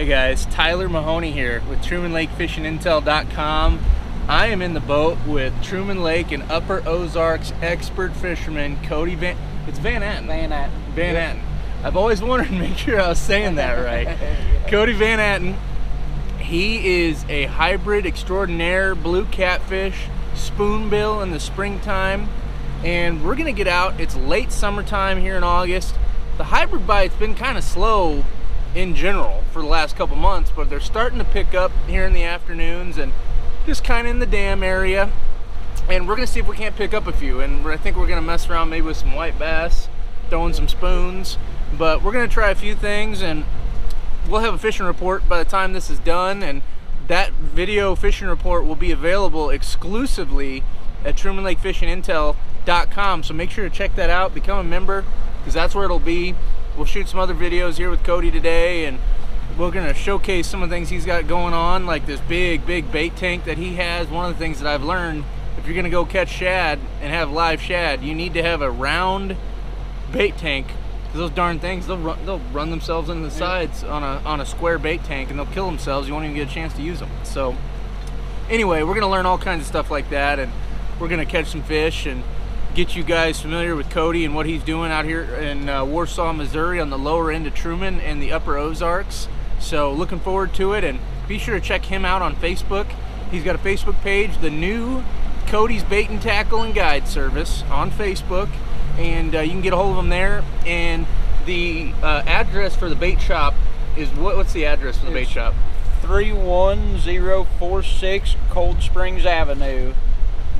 Hey guys, Tyler Mahoney here with TrumanLakeFishingIntel.com. I am in the boat with Truman Lake and Upper Ozarks expert fisherman Cody Van. It's Vannattan. Van Atten. Vannattan. I've always wanted to make sure I was saying that right. Cody Vannattan. He is a hybrid extraordinaire blue catfish, spoonbill in the springtime, and we're gonna get out. It's late summertime here in August. The hybrid bite's been kind of slow in general for the last couple months, but they're starting to pick up here in the afternoons and just kind of in the dam area. And we're gonna see if we can't pick up a few. And I think we're gonna mess around maybe with some white bass, throwing some spoons. But we're gonna try a few things and we'll have a fishing report by the time this is done. And that video fishing report will be available exclusively at TrumanLakeFishingIntel.com. So make sure to check that out, become a member, because that's where it'll be. We'll shoot some other videos here with Cody today and we're gonna showcase some of the things he's got going on, like this big, big bait tank that he has. One of the things that I've learned, if you're gonna go catch shad and have live shad, you need to have a round bait tank. Those darn things, they'll run, they'll run themselves into the sides on a, on a square bait tank and they'll kill themselves. You won't even get a chance to use them. So anyway, we're gonna learn all kinds of stuff like that and we're gonna catch some fish and get you guys familiar with Cody and what he's doing out here in uh, Warsaw, Missouri on the lower end of Truman and the upper Ozarks. So looking forward to it and be sure to check him out on Facebook. He's got a Facebook page, the new Cody's Bait and Tackle and Guide Service on Facebook and uh, you can get a hold of him there and the uh, address for the bait shop is what, what's the address for the bait shop? 31046 Cold Springs Avenue.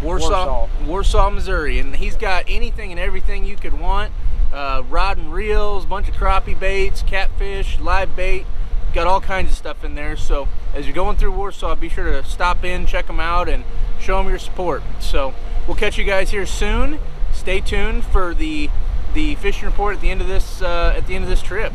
Warsaw, Warsaw. Warsaw, Missouri, and he's got anything and everything you could want. Uh, rod and reels, bunch of crappie baits, catfish, live bait, got all kinds of stuff in there. So as you're going through Warsaw, be sure to stop in, check them out, and show them your support. So we'll catch you guys here soon. Stay tuned for the the fishing report at the end of this uh, at the end of this trip.